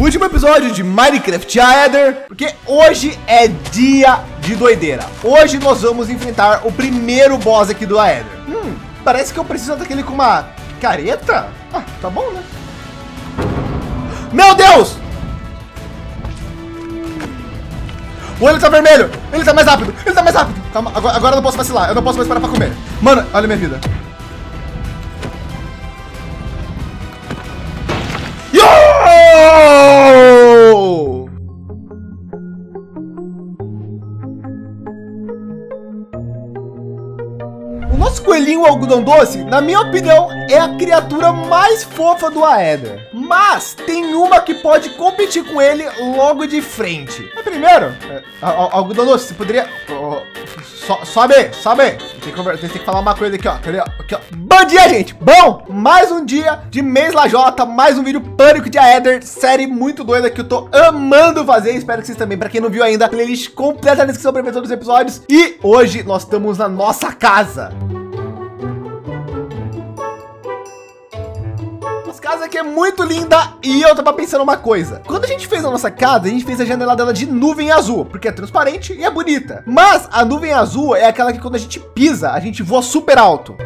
último episódio de Minecraft Aether, porque hoje é dia de doideira. Hoje nós vamos enfrentar o primeiro boss aqui do Aether. Hum, parece que eu preciso daquele com uma careta. Ah, tá bom, né? Meu Deus! O olho tá vermelho! Ele tá mais rápido! Ele tá mais rápido! Calma, agora, agora eu não posso vacilar. Eu não posso mais parar pra comer. Mano, olha minha vida. Coelhinho algodão doce, na minha opinião, é a criatura mais fofa do Aether. Mas tem uma que pode competir com ele logo de frente. Mas primeiro, é, algodão doce, você poderia... So, sobe, sobe. Tem que, tem que falar uma coisa aqui, ó. Cadê? Aqui, ó. Bom dia, gente. Bom, mais um dia de mês lajota, mais um vídeo pânico de Aether. Série muito doida que eu tô amando fazer. Espero que vocês também. Para quem não viu ainda, playlist completa na descrição para ver todos os episódios. E hoje nós estamos na nossa casa. Casa aqui é muito linda e eu tava pensando uma coisa. Quando a gente fez a nossa casa, a gente fez a janela dela de nuvem azul, porque é transparente e é bonita. Mas a nuvem azul é aquela que quando a gente pisa, a gente voa super alto.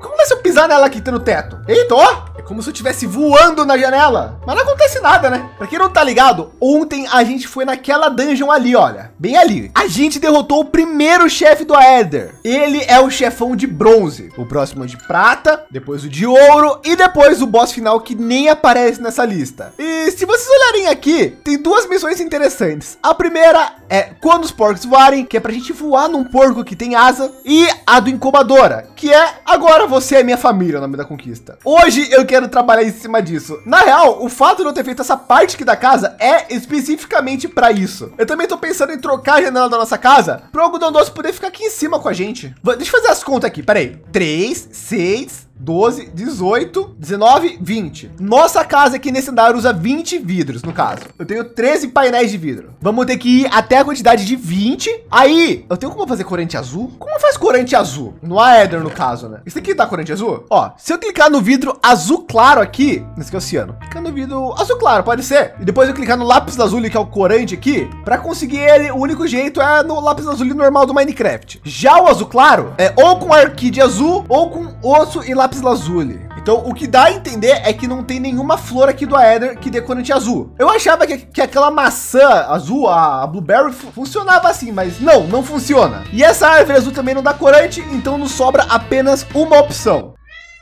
Como é se eu pisar nela aqui no teto? Eita, ó! Como se eu estivesse voando na janela. Mas não acontece nada, né? Para quem não tá ligado, ontem a gente foi naquela dungeon ali, olha, bem ali. A gente derrotou o primeiro chefe do Aether. Ele é o chefão de bronze. O próximo é de prata, depois o de ouro e depois o boss final que nem aparece nessa lista. E se vocês olharem aqui, tem duas missões interessantes. A primeira é quando os porcos voarem, que é pra gente voar num porco que tem asa, e a do incubadora, que é agora você é minha família, o nome da conquista. Hoje eu quero quero trabalhar em cima disso. Na real, o fato de eu ter feito essa parte aqui da casa é especificamente para isso. Eu também tô pensando em trocar a janela da nossa casa para o algodão doce poder ficar aqui em cima com a gente. Deixa eu fazer as contas aqui. Peraí. 3, 6, 12, 18, 19, 20. Nossa casa aqui nesse andar usa 20 vidros, no caso. Eu tenho 13 painéis de vidro. Vamos ter que ir até a quantidade de 20. Aí, eu tenho como fazer corante azul? Como faz corante azul? No Aether, no caso, né? Isso aqui tá corante azul? Ó, se eu clicar no vidro azul claro aqui, nesse aqui é oceano. Clicar no vidro azul claro, pode ser. E depois eu clicar no lápis azul, que é o corante aqui. Para conseguir ele, o único jeito é no lápis azul normal do Minecraft. Já o azul claro é ou com arquide azul ou com osso e lápis lápis lazuli. Então, o que dá a entender é que não tem nenhuma flor aqui do Aether que dê corante azul. Eu achava que, que aquela maçã azul, a Blueberry, funcionava assim, mas não, não funciona. E essa árvore azul também não dá corante, então nos sobra apenas uma opção.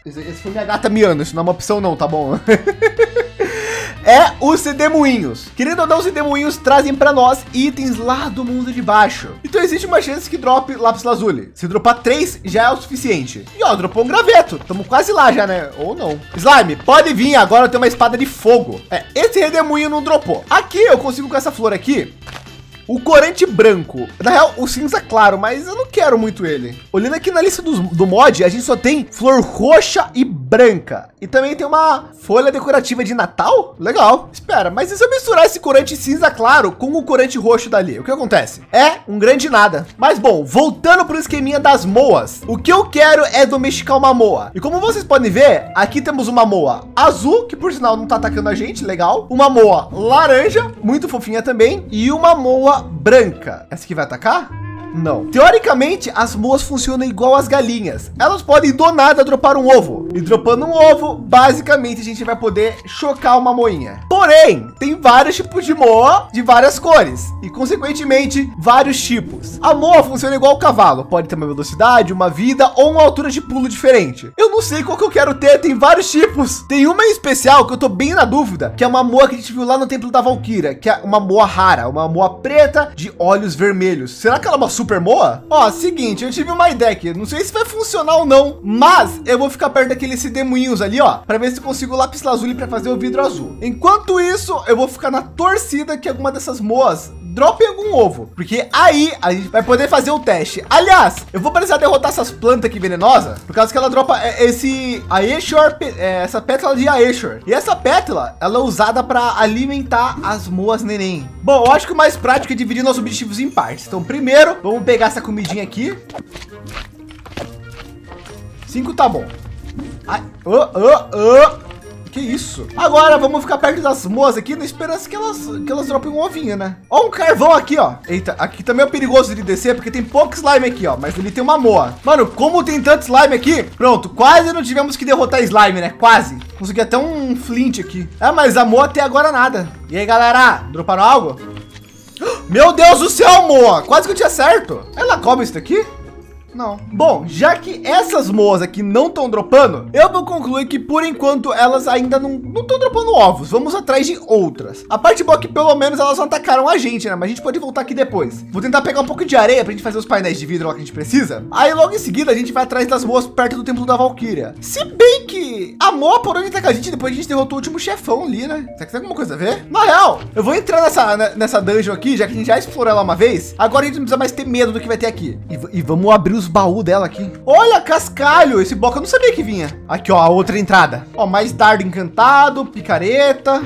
Esse, esse foi minha gata miando, isso não é uma opção não, tá bom? é os Cedemoinhos. Querendo ou não, os Cedemoinhos trazem para nós itens lá do mundo de baixo. Então existe uma chance que drop lápis lazuli. Se dropar três, já é o suficiente. E ó, dropou um graveto. Estamos quase lá já, né? Ou não. Slime, pode vir. Agora eu tenho uma espada de fogo. É, esse redemoinho não dropou. Aqui eu consigo com essa flor aqui o corante branco, na real, o cinza claro, mas eu não quero muito ele. Olhando aqui na lista do, do mod, a gente só tem flor roxa e branca. E também tem uma folha decorativa de Natal? Legal. Espera, mas e se eu misturar esse corante cinza claro com o corante roxo dali? O que acontece? É um grande nada. Mas bom, voltando para o esqueminha das moas. O que eu quero é domesticar uma moa. E como vocês podem ver, aqui temos uma moa azul, que por sinal não tá atacando a gente, legal. Uma moa laranja, muito fofinha também. E uma moa branca. Essa aqui vai atacar? Não. Teoricamente, as moas funcionam igual as galinhas. Elas podem do nada dropar um ovo. E dropando um ovo, basicamente a gente vai poder chocar uma moinha. Porém, tem vários tipos de moa de várias cores. E consequentemente, vários tipos. A moa funciona igual o cavalo. Pode ter uma velocidade, uma vida ou uma altura de pulo diferente. Eu não sei qual que eu quero ter. Tem vários tipos. Tem uma em especial que eu tô bem na dúvida. Que é uma moa que a gente viu lá no Templo da Valkyria. Que é uma moa rara. Uma moa preta de olhos vermelhos. Será que ela é uma super moa? Ó, seguinte, eu tive uma ideia aqui. Não sei se vai funcionar ou não, mas eu vou ficar perto daqueles demoinhos ali, ó, para ver se consigo lápis lazuli para fazer o vidro azul. Enquanto isso, eu vou ficar na torcida que alguma dessas moas drop algum ovo, porque aí a gente vai poder fazer o teste. Aliás, eu vou precisar derrotar essas plantas aqui venenosas, por causa que ela dropa é, esse Aeshor, é, essa pétala de Aeshor. E essa pétala, ela é usada para alimentar as moas neném. Bom, eu acho que o mais prático é dividir nossos objetivos em partes. Então, primeiro, vamos pegar essa comidinha aqui. Cinco tá bom. Ai, oh, oh, oh. Que isso? Agora vamos ficar perto das moas aqui na esperança que elas, que elas dropem um ovinho, né? Ó, um carvão aqui, ó. Eita, aqui também é perigoso de descer porque tem pouco slime aqui, ó. Mas ele tem uma moa. Mano, como tem tanto slime aqui, pronto. Quase não tivemos que derrotar slime, né? Quase. Consegui até um flint aqui. Ah, mas a moa até agora nada. E aí, galera? Droparam algo? Meu Deus do céu, moa. Quase que eu tinha certo. Ela come isso daqui? Não. Bom, já que essas moas aqui não estão dropando, eu vou concluir que por enquanto elas ainda não estão dropando ovos. Vamos atrás de outras. A parte boa é que pelo menos elas não atacaram a gente, né? Mas a gente pode voltar aqui depois. Vou tentar pegar um pouco de areia para a gente fazer os painéis de vidro lá que a gente precisa. Aí logo em seguida a gente vai atrás das moas perto do templo da Valkyria. Se bem que a moa por onde tá a gente depois a gente derrotou o último chefão ali, né? Será que tem alguma coisa a ver? Na real, eu vou entrar nessa, né, nessa dungeon aqui, já que a gente já explorou ela uma vez. Agora a gente não precisa mais ter medo do que vai ter aqui. E, e vamos abrir os os baús dela aqui. Olha, cascalho. Esse bloco eu não sabia que vinha. Aqui, ó, a outra entrada. Ó, mais dardo encantado, picareta.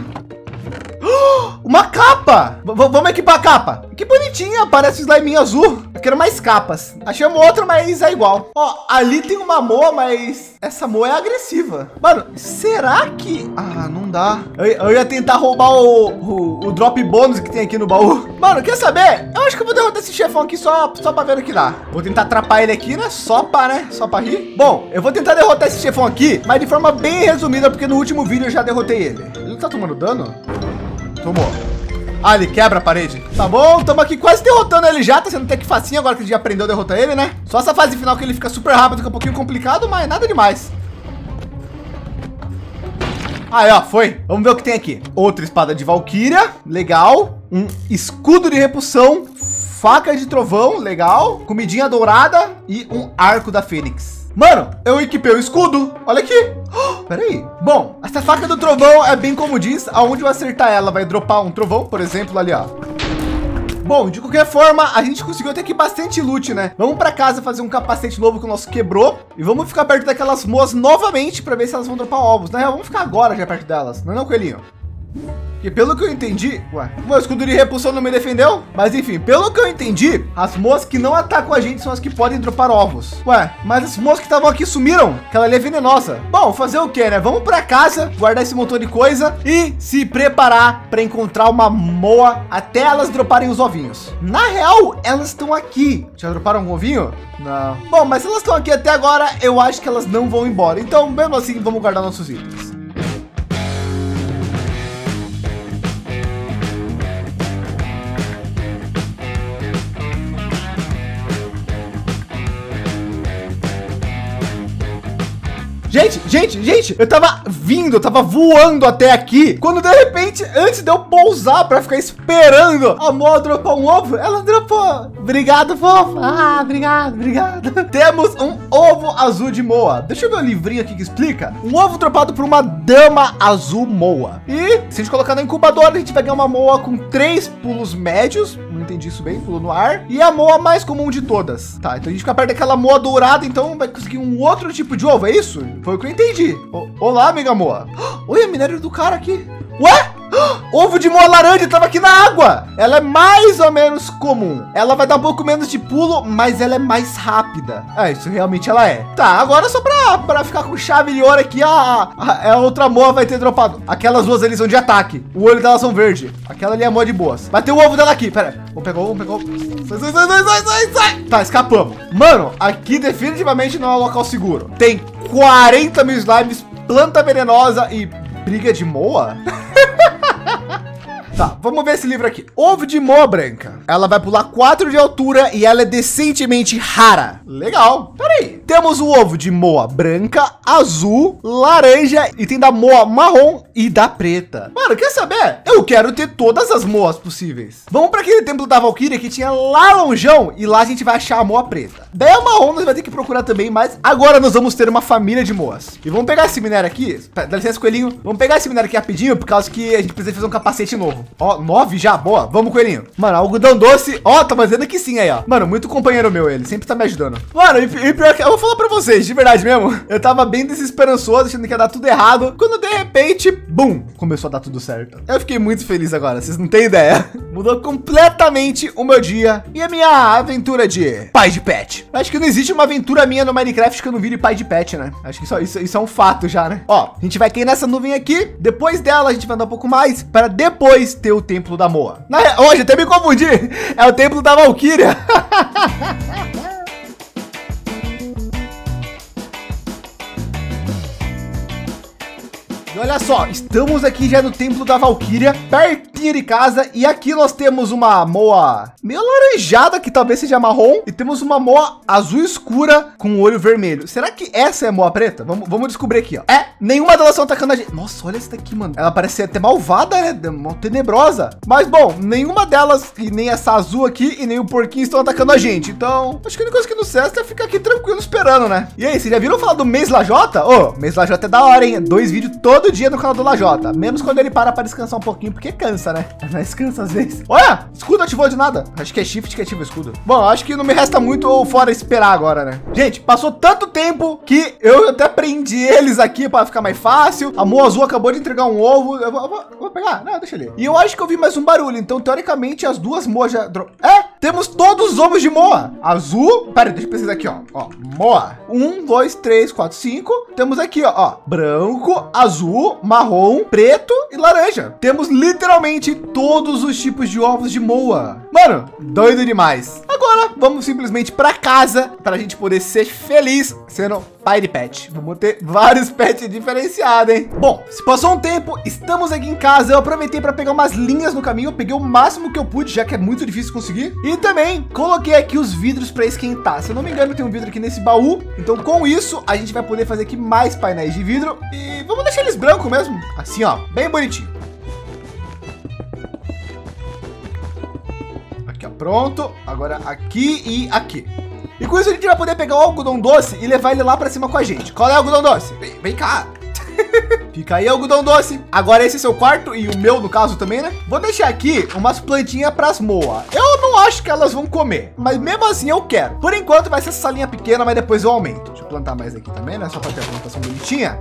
Uma capa! V vamos equipar a capa. Que bonitinha, parece slime azul. Eu quero mais capas. Achamos outra, mas é igual. Ó, ali tem uma moa, mas essa moa é agressiva. Mano, será que... Ah, não dá. Eu, eu ia tentar roubar o, o, o, drop bônus que tem aqui no baú. Mano, quer saber? Eu acho que eu vou derrotar esse chefão aqui só, só pra ver o que dá. Vou tentar atrapalhar ele aqui, né? Só pra, né? Só pra rir. Bom, eu vou tentar derrotar esse chefão aqui, mas de forma bem resumida, porque no último vídeo eu já derrotei ele. Ele não tá tomando dano? Tomou. Ah, ele quebra a parede. Tá bom, estamos aqui quase derrotando ele já. Tá sendo até que facinho agora que a gente aprendeu a derrotar ele, né? Só essa fase final que ele fica super rápido, que é um pouquinho complicado, mas nada demais. Aí, ó, foi. Vamos ver o que tem aqui. Outra espada de Valkyria, legal. Um escudo de repulsão, faca de trovão, legal. Comidinha dourada e um arco da Fênix. Mano, eu equipei o escudo. Olha aqui. Oh, peraí. Bom, essa faca do trovão é bem como diz. Aonde eu acertar ela vai dropar um trovão, por exemplo, ali, ó. Bom, de qualquer forma, a gente conseguiu ter aqui bastante loot, né? Vamos para casa fazer um capacete novo que o nosso quebrou. E vamos ficar perto daquelas moas novamente para ver se elas vão dropar ovos. Na real, vamos ficar agora já perto delas. Não é não, coelhinho? Que pelo que eu entendi, ué, o escudo de repulsão não me defendeu? Mas enfim, pelo que eu entendi, as moças que não atacam a gente são as que podem dropar ovos. Ué, mas as moças que estavam aqui sumiram, que ela é venenosa. Bom, fazer o que, né? Vamos para casa, guardar esse montão de coisa e se preparar para encontrar uma moa até elas droparem os ovinhos. Na real, elas estão aqui. Já droparam um ovinho? Não. Bom, mas se elas estão aqui até agora, eu acho que elas não vão embora. Então, mesmo assim, vamos guardar nossos itens. Gente, gente, eu tava vindo, eu tava voando até aqui, quando de repente, antes de eu pousar para ficar esperando a Moa dropar um ovo, ela dropou. Obrigado, fofo. Ah, obrigado, obrigado. Temos um ovo azul de Moa. Deixa eu ver o livrinho aqui que explica. Um ovo dropado por uma dama azul Moa. E se a gente colocar na incubadora, a gente vai ganhar uma Moa com três pulos médios. Não entendi isso bem, pulo no ar. E a Moa mais comum de todas. Tá, então a gente fica perto daquela Moa dourada, então vai conseguir um outro tipo de ovo, é isso? Foi o que eu entendi. O, olá, amiga Moa. Oi, a minério do cara aqui. Ué? Ovo de moa laranja estava aqui na água. Ela é mais ou menos comum. Ela vai dar um pouco menos de pulo, mas ela é mais rápida. É, isso realmente ela é. Tá, agora só para ficar com chave de ouro aqui, a, a, a, outra moa vai ter dropado. Aquelas duas ali são de ataque. O olho delas são verde. Aquela ali é moa de boas. Vai ter o ovo dela aqui. Pera, vamos pegar o ovo, vamos pegar o... Sai, sai, sai, sai, sai, sai. Tá, escapamos. Mano, aqui definitivamente não é um local seguro. Tem 40 mil slimes, planta venenosa e briga de moa? Tá, vamos ver esse livro aqui. Ovo de moa branca. Ela vai pular 4 de altura e ela é decentemente rara. Legal. Peraí. Temos o ovo de moa branca, azul, laranja e tem da moa marrom e da preta. Mano, quer saber? Eu quero ter todas as moas possíveis. Vamos para aquele templo da Valkyria que tinha lá longeão e lá a gente vai achar a moa preta. Daí a marrom nós vai ter que procurar também, mas agora nós vamos ter uma família de moas. E vamos pegar esse minério aqui. Dá licença, coelhinho. Vamos pegar esse minério aqui rapidinho por causa que a gente precisa fazer um capacete novo. Ó, nove já, boa. Vamos, coelhinho. Mano, algodão doce. Ó, tá fazendo que sim aí, ó. Mano, muito companheiro meu, ele sempre tá me ajudando. Mano, e, e pior que eu vou falar pra vocês, de verdade mesmo. Eu tava bem desesperançoso, achando que ia dar tudo errado. Quando de repente, bum, começou a dar tudo certo. Eu fiquei muito feliz agora, vocês não têm ideia. Mudou completamente o meu dia e a minha aventura de pai de pet. Acho que não existe uma aventura minha no Minecraft que eu não vire pai de pet, né? Acho que isso, isso, isso é um fato já, né? Ó, a gente vai cair nessa nuvem aqui. Depois dela, a gente vai andar um pouco mais para depois ter o templo da Moa. Na, hoje até me confundi. É o templo da Valkyria. Olha só, estamos aqui já no Templo da Valkyria, pertinho de casa. E aqui nós temos uma moa meio laranjada, que talvez seja marrom. E temos uma moa azul escura com olho vermelho. Será que essa é a moa preta? Vamos, vamos descobrir aqui, ó. É, nenhuma delas estão atacando a gente. Nossa, olha essa daqui, mano. Ela parece até malvada, né? Tenebrosa. Mas, bom, nenhuma delas, e nem essa azul aqui, e nem o porquinho estão atacando a gente. Então, acho que a única coisa que nos resta é ficar aqui tranquilo esperando, né? E aí, vocês já viram falar do mês Lajota? Ô, oh, mês Lajota é da hora, hein? Dois vídeos todos todo dia no canal do Lajota. Menos quando ele para para descansar um pouquinho, porque cansa, né? Mas cansa às vezes. Olha, escudo ativou de nada. Acho que é shift que ativa o escudo. Bom, acho que não me resta muito fora esperar agora, né? Gente, passou tanto tempo que eu até prendi eles aqui para ficar mais fácil. A Moa Azul acabou de entregar um ovo. Eu vou, eu vou, eu vou pegar? Não, deixa ele. E eu acho que eu vi mais um barulho. Então, teoricamente, as duas Moas já... É, temos todos os ovos de Moa. Azul. Pera, deixa eu pesquisar aqui, ó. Ó, Moa. Um, dois, três, quatro, cinco. Temos aqui, ó, ó branco, azul, marrom, preto e laranja. Temos literalmente todos os tipos de ovos de moa. Mano, doido demais. Agora vamos simplesmente para casa para a gente poder ser feliz sendo pai de pet. Vamos ter vários pets diferenciados, hein? Bom, se passou um tempo, estamos aqui em casa. Eu aproveitei para pegar umas linhas no caminho. Eu peguei o máximo que eu pude, já que é muito difícil conseguir. E também coloquei aqui os vidros para esquentar. Se eu não me engano, tem um vidro aqui nesse baú. Então, com isso, a gente vai poder fazer aqui mais painéis de vidro. E vamos deixar eles branco mesmo. Assim, ó, bem bonitinho. Pronto. Agora aqui e aqui. E com isso a gente vai poder pegar o algodão doce e levar ele lá para cima com a gente. Qual é o algodão doce? Vem, vem cá. Fica aí algodão doce. Agora esse é seu quarto e o meu no caso também, né? Vou deixar aqui umas plantinhas para as moa. Eu não acho que elas vão comer, mas mesmo assim eu quero. Por enquanto vai ser essa salinha pequena, mas depois eu aumento. Deixa eu plantar mais aqui também, né? Só para ter a plantação bonitinha.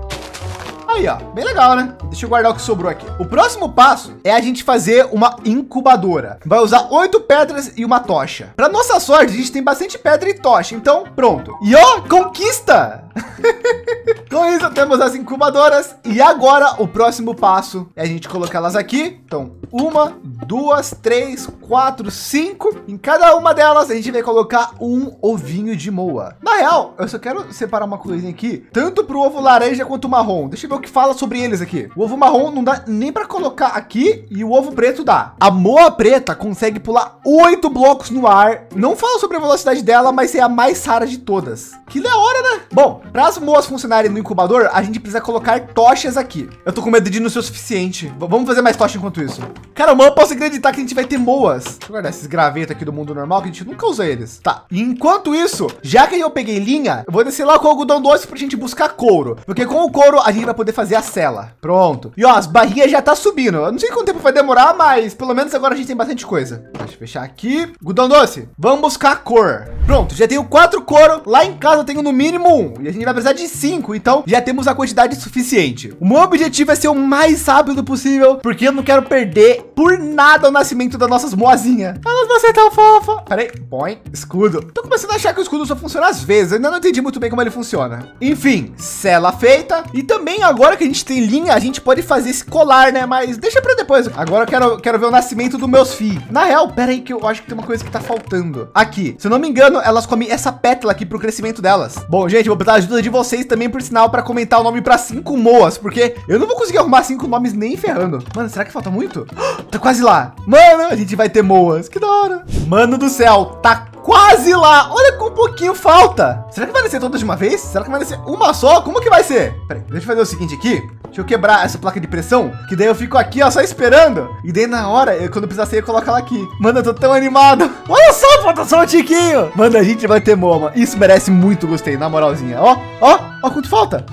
Aí, ó, bem legal, né? Deixa eu guardar o que sobrou aqui. O próximo passo é a gente fazer uma incubadora. Vai usar oito pedras e uma tocha. Para nossa sorte, a gente tem bastante pedra e tocha. Então, pronto. E ó, conquista! Com isso, temos as incubadoras. E agora, o próximo passo é a gente colocá-las aqui. Então, uma, duas, três, quatro, cinco. Em cada uma delas, a gente vai colocar um ovinho de moa. Na real, eu só quero separar uma coisinha aqui, tanto para o ovo laranja quanto o marrom. Deixa eu ver o que fala sobre eles aqui. O ovo marrom não dá nem para colocar aqui e o ovo preto dá. A moa preta consegue pular oito blocos no ar. Não fala sobre a velocidade dela, mas é a mais rara de todas. Que da hora, né? Bom, para as moas funcionarem no incubador, a gente precisa colocar tochas aqui. Eu tô com medo de não ser o suficiente. V vamos fazer mais tocha enquanto isso. Cara, eu posso acreditar que a gente vai ter moas. Deixa eu guardar esses gravetos aqui do mundo normal, que a gente nunca usa eles. Tá, enquanto isso, já que eu peguei linha, eu vou descer lá com o algodão doce pra gente buscar couro. Porque com o couro, a gente vai poder fazer a cela. Pronto. E ó, as barrinhas já tá subindo. Eu não sei quanto tempo vai demorar, mas pelo menos agora a gente tem bastante coisa. Deixa eu fechar aqui. Algodão doce, vamos buscar cor. Pronto, já tenho quatro couro. Lá em casa eu tenho no mínimo um. E a gente vai precisar de cinco, então já temos a quantidade suficiente. O meu objetivo é ser o mais rápido possível, porque eu não quero perder por nada o nascimento das nossas moazinhas. Elas vão ser tão fofa. Peraí, põe escudo. Tô começando a achar que o escudo só funciona às vezes. Eu ainda não entendi muito bem como ele funciona. Enfim, cela feita. E também agora que a gente tem linha, a gente pode fazer esse colar, né? Mas deixa para depois. Agora eu quero, quero ver o nascimento dos meus filhos. Na real, pera aí que eu acho que tem uma coisa que tá faltando. Aqui, se eu não me engano, elas comem essa pétala aqui pro crescimento delas. Bom, gente, vou precisar da ajuda de vocês também, por sinal, para comentar o nome para cinco moas, porque eu não vou conseguir arrumar cinco nomes nem ferrando. Mano, será que falta muito? Tá quase lá. Mano, a gente vai ter moas. Que da hora. Mano do céu, tá quase lá. Olha com um pouquinho falta. Será que vai descer todas de uma vez? Será que vai descer uma só? Como que vai ser? Peraí, deixa eu fazer o seguinte aqui. Deixa eu quebrar essa placa de pressão, que daí eu fico aqui, ó, só esperando. E daí na hora, eu, quando precisar sair, eu coloco ela aqui. Mano, eu tô tão animado. Olha só, falta só um tiquinho. Mano, a gente vai ter moma. Isso merece muito gostei, na moralzinha. Ó, ó, ó quanto falta.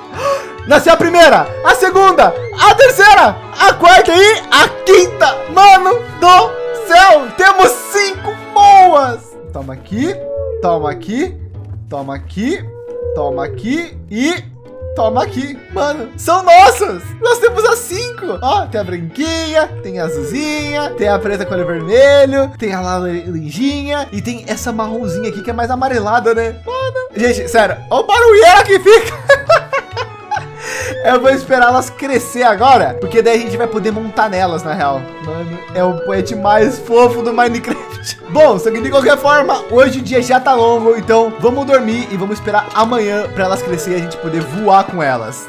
Nasceu a primeira, a segunda, a terceira, a quarta e a quinta. Mano do céu, temos cinco boas. Toma aqui, toma aqui, toma aqui, toma aqui e Toma aqui, mano. São nossas. Nós temos as cinco. Ó, tem a branquinha, tem a azulzinha, tem a preta com olho vermelho, tem a laranjinha e tem essa marronzinha aqui que é mais amarelada, né? Mano. Gente, sério, olha o barulheiro que fica. Eu vou esperar elas crescer agora, porque daí a gente vai poder montar nelas, na real. Mano, é o poet mais fofo do Minecraft. Bom, só que de qualquer forma, hoje o dia já tá longo, então vamos dormir e vamos esperar amanhã para elas crescer e a gente poder voar com elas.